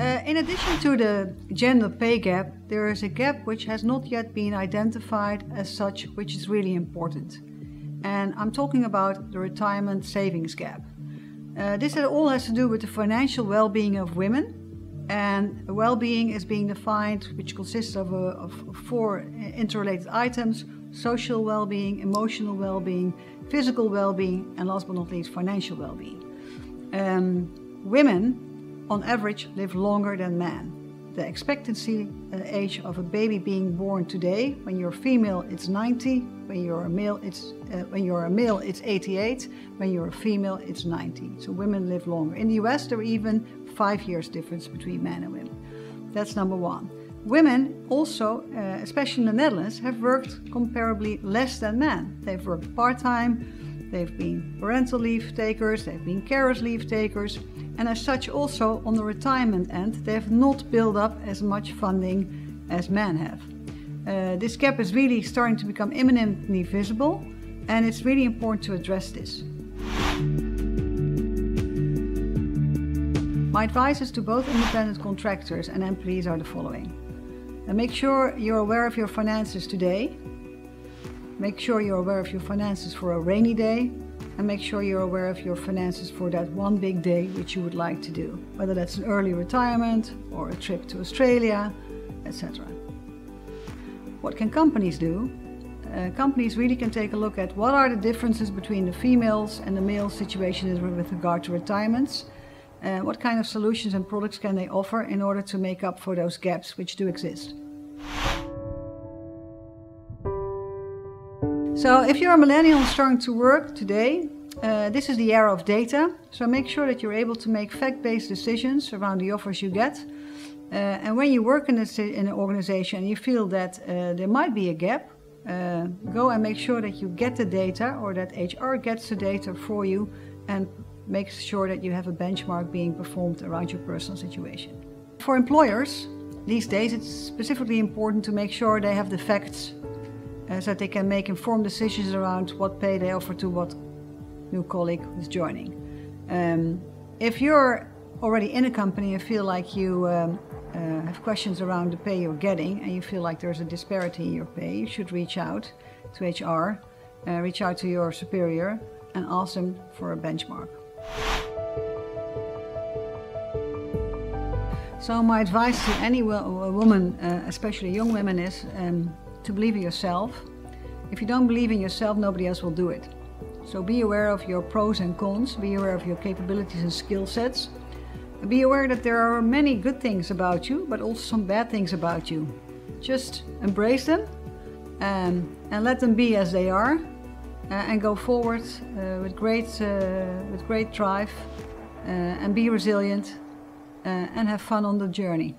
In addition to the gender pay gap, there is a gap which has not yet been identified as such, which is really important. And I'm talking about the retirement savings gap. Uh, this all has to do with the financial well-being of women and well-being is being defined which consists of, a, of four interrelated items social well-being emotional well-being physical well-being and last but not least financial well-being um, women on average live longer than men. The expectancy uh, age of a baby being born today, when you're female, it's 90. When you're a male, it's uh, when you're a male, it's 88. When you're a female, it's 90. So women live longer. In the U.S., there are even five years difference between men and women. That's number one. Women also, uh, especially in the Netherlands, have worked comparably less than men. They've worked part-time, they've been parental leave takers, they've been carers leave takers, and as such also on the retirement end they have not built up as much funding as men have. Uh, this gap is really starting to become imminently visible and it's really important to address this. My advice is to both independent contractors and employees are the following. And make sure you're aware of your finances today. Make sure you're aware of your finances for a rainy day and make sure you're aware of your finances for that one big day which you would like to do, whether that's an early retirement or a trip to Australia, etc. What can companies do? Uh, companies really can take a look at what are the differences between the females and the male situations with regard to retirements. Uh, what kind of solutions and products can they offer in order to make up for those gaps which do exist? So if you're a millennial starting to work today, uh, this is the era of data. So make sure that you're able to make fact-based decisions around the offers you get. Uh, and when you work in, a, in an organization and you feel that uh, there might be a gap, uh, go and make sure that you get the data or that HR gets the data for you and makes sure that you have a benchmark being performed around your personal situation. For employers, these days it's specifically important to make sure they have the facts uh, so that they can make informed decisions around what pay they offer to what new colleague who's joining. Um, if you're already in a company and feel like you um, uh, have questions around the pay you're getting and you feel like there's a disparity in your pay, you should reach out to HR, uh, reach out to your superior and ask them for a benchmark. So my advice to any woman, uh, especially young women, is um, to believe in yourself. If you don't believe in yourself, nobody else will do it. So be aware of your pros and cons, be aware of your capabilities and skill sets. Be aware that there are many good things about you, but also some bad things about you. Just embrace them and, um, and let them be as they are uh, and go forward uh, with, great, uh, with great drive uh, and be resilient uh, and have fun on the journey.